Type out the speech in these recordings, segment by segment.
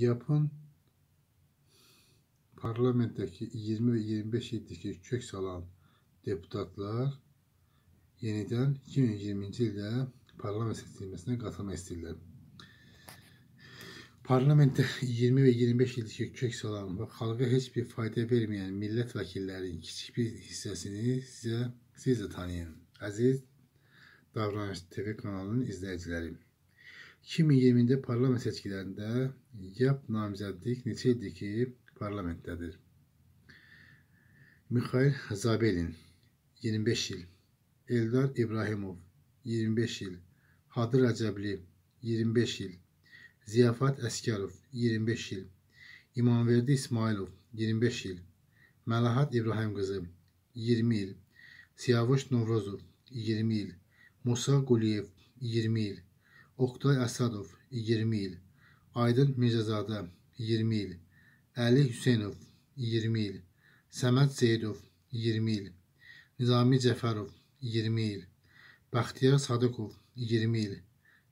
Yapon parlamentdəki 20 və 25 ildir kök salan deputatlar yenidən 2020-ci ildə parlament seçilməsinə qatılmaq istəyirlər. Parlamentdə 20 və 25 ildir kök salan və xalqa heç bir fayda verməyən millət vəkillərinin kiçik bir hissəsini sizə siz də tanıyın. Əziz Davranış TV kanalının izləyiciləri. 2020-də parlament seçkilərində YAP namizədlik neçə ildir ki, parlamentdədir. Mikhail Zabelin 25 il, Eldar İbrahimov 25 il, Hadı Rəcəbli 25 il, Ziyafat Əskarov 25 il, İmamverdi İsmailov 25 il, Məlahat İbrahim qızı 20 il, Siyavuş Novrozov 20 il, Musa Quliyev 20 il, Oktay Əsadov 20 il, Aydın Mirzəzadə 20 il, Əli Hüseynov 20 il, Səməd Seyidov 20 il, Nizami Cəfərov 20 il, Bəxtiyar Sadıqov 20 il,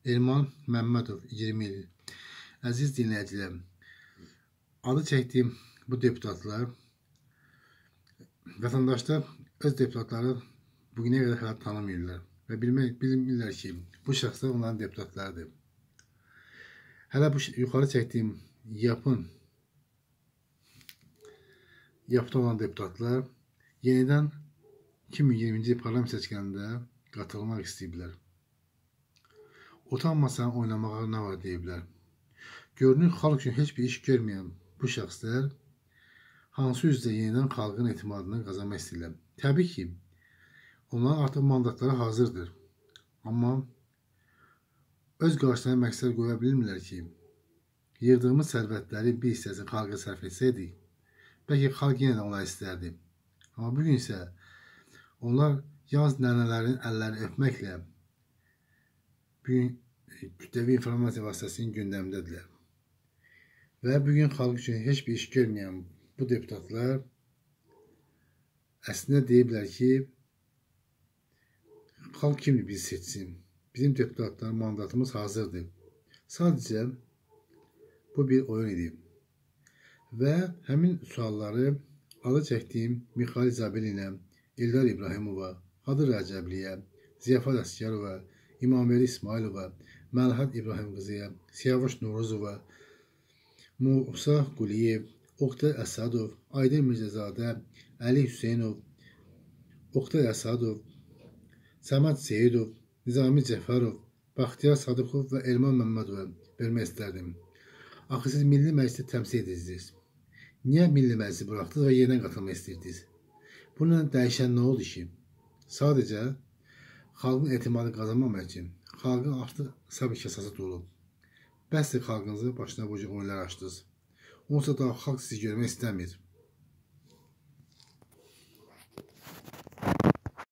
Elman Məmmədov 20 il. Əziz dinləyicilər, adı çəkdiyim bu deputatlar vətəndaşlar öz deputatları bugünə qədər hələ tanımırlar və bilmək, bilmirlər ki, bu şəxslər onların deputatlarıdır. Hələ bu yuxarı çəkdiyim yapın yapıda olan deputatlar yenidən 2020-ci parlament seçkilərində qatılmaq istəyiblər. Utanmasan oynamağa nə var deyiblər. Görünür, xalq üçün heç bir iş görməyən bu şəxslər hansı üzdə yenidən xalqın etimadını qazanmaq istəyirlər. Təbii ki, onların artıq mandatları hazırdır. Amma öz qarşılarına məqsəd qoya bilmirlər ki, yığdığımız sərvətləri bir hissəsini xalqa sərf etsəydik, Bəlkə xalq yenə də onlar istərdi. Amma bugün isə onlar yalnız nənələrin əllərini öpməklə bugün kütləvi informasiya vasitəsinin gündəmdədirlər. Və bugün xalq üçün heç bir iş görməyən bu deputatlar əslində deyiblər ki, xalq kimdir bizi seçsin? Bizim deputatlar mandatımız hazırdır. Sadəcə bu bir oyun idi. Və həmin sualları adı çəkdiyim Mixail Zabil ilə İldar İbrahimova, Hadır Rəcəbliyə, Ziyafat Əsgərova, İmamveli İsmailova, Məlhət İbrahim qızıya, Siyavuş Noruzova, Musa Quliyev, Oqtay Əsadov, Aydın Mirzəzadə, Əli Hüseynov, Oqtay Əsadov, Səməd Seyidov, Nizami Cəfərov, Baxtiyar Sadıqov və Elman Məmmədova vermək istərdim. Axı siz Milli Məclisdə təmsil edirsiniz. Niyə milli məclisi buraxdınız və yerinə qatılmaq istəyirdiniz? Bununla dəyişən nə oldu ki? Sadəcə xalqın etimadı qazanmamaq üçün xalqın artıq səbir kasası dolub. Bəsdir xalqınızı başına bu oyunlar açdınız. Onsa da xalq sizi görmək istəmir.